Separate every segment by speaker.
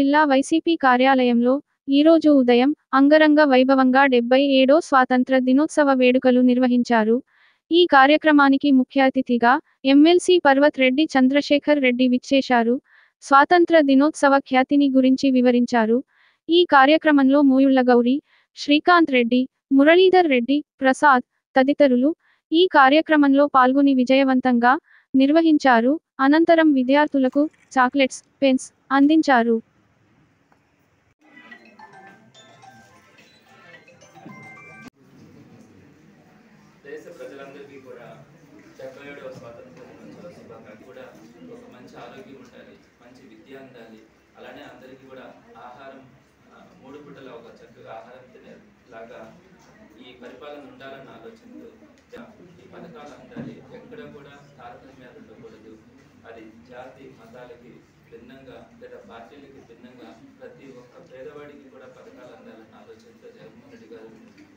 Speaker 1: జిల్లా వైసీపీ కార్యాలయంలో ఈరోజు ఉదయం అంగరంగ వైభవంగా డెబ్బై ఏడో స్వాతంత్ర దినోత్సవ వేడుకలు నిర్వహించారు. ఈ కార్యక్రమానికి ముఖ్య అతిథిగా ఎమ్మెల్సీ పర్వత్ రెడ్డి చంద్రశేఖర్ రెడ్డి విచ్చేశారు. స్వాతంత్ర దినోత్సవ ఖ్యాతిని గురించి వివరించారు. ఈ కార్యక్రమంలో మూయుళ్ళ గౌరి శ్రీకాంత్ రెడ్డి మురళీధర్ రెడ్డి ప్రసాద్ తదితరులు ఈ కార్యక్రమంలో పాల్గొని విజయవంతంగా నిర్వహించారు. అనంతరం విద్యార్థులకు చాక్లెట్స్ పెన్స్ అందించారు.
Speaker 2: దేశ ప్రజలందరికీ కూడా డెబ్బై ఏడవ స్వాతంత్ర దినోత్సవ శుభాకాంక్షలు కూడా ఒక మంచి ఆరోగ్యం ఉండాలి మంచి విద్య అందాలి. అలానే అందరికీ కూడా ఆహారం మూడు పూటల ఒక చక్కగా ఆహారం తినేలాగా ఈ పరిపాలన ఉండాలన్న ఆలోచనతో ఈ పథకాలు అందాలి. ఎక్కడ కూడా తారతమ్యాలు ఉండకూడదు. అది జాతి మతాలకి భిన్నంగా లేదా పార్టీలకి భిన్నంగా ప్రతి ఒక్క పేదవాడికి కూడా పథకాలు అందాలన్న ఆలోచన జగన్మోహన్ రెడ్డి గారు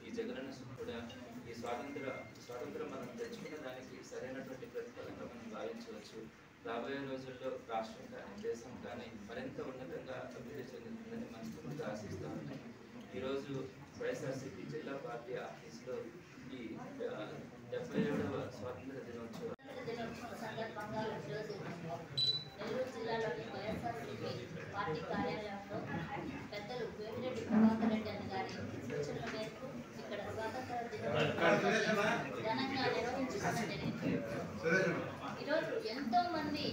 Speaker 2: ఈ జగనన్న సు- కూడా ఈ స్వాతంత్ర స్వాతంత్రం మనం తెచ్చుకున్న దానికి సరైనటువంటి ప్రతిఫలంగా మనం భావించవచ్చు రాబోయే రోజుల్లో రాష్ట్రం కానీ దేశం కానీ మరింత ఉన్నతంగా అభివృద్ధి చెందుతుందని మనస్ఫూర్తిగా ఆశిస్తూ ఉన్నాం ఈరోజు వైఎస్ఆర్సీపీ జిల్లా పార్టీ ఆఫీసులో ఈ డెబ్బై ఏడవ స్వాతంత్ర దినోత్సవం
Speaker 3: సందర్భంగా జిల్లాలోని వైఎస్ఆర్సీపీ పార్టీ ఈరోజు ఎంతో మంది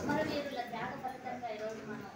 Speaker 3: అమరవీరుల త్యాగ ఫలితంగా ఈరోజు మనం